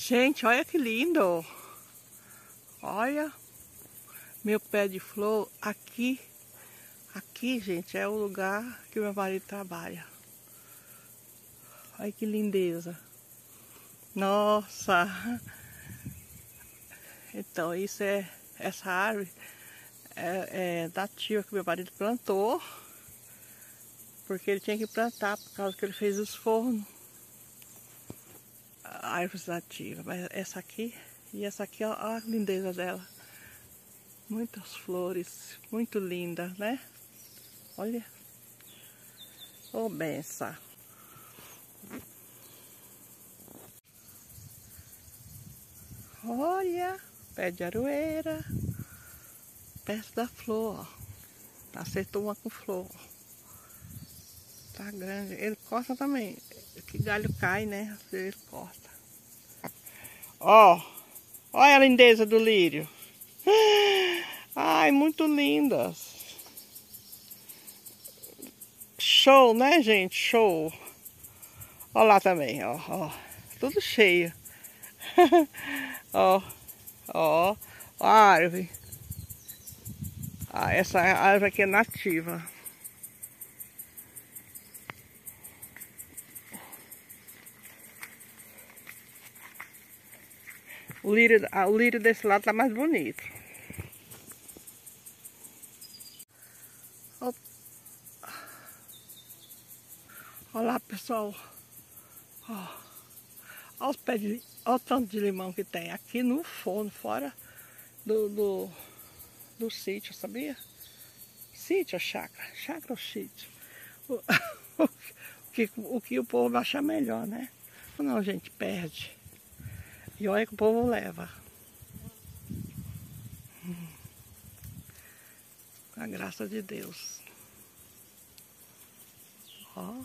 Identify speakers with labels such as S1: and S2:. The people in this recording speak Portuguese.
S1: Gente, olha que lindo! Olha meu pé de flor aqui. Aqui, gente, é o lugar que meu marido trabalha. Olha que lindeza. Nossa! Então, isso é... Essa árvore é, é nativa que meu marido plantou. Porque ele tinha que plantar por causa que ele fez os fornos árvores nativas. Mas essa aqui e essa aqui, ó, a lindeza dela. Muitas flores, muito linda, né? Olha. Ô, oh, benção. Olha, pé de aroeira. Perto da flor, ó. Acertou uma com flor. Tá grande. Ele corta também. Que galho cai, né? Ele corta. Ó. Olha a lindeza do lírio. Ai, muito lindas. Show, né, gente? Show. Olha lá também, ó. ó. Tudo cheio. ó. Ó. A árvore. Ah, essa árvore aqui é nativa. O lírio, o lírio desse lado tá mais bonito. Olha lá, pessoal. Olha os pés de, olha o tanto de limão que tem aqui no forno, fora do, do, do sítio, sabia? Sítio ou chácara? Chácara ou sítio? O, o, que, o que o povo achar melhor, né? Não, gente, perde. E olha que o povo leva. Com a graça de Deus. Ó.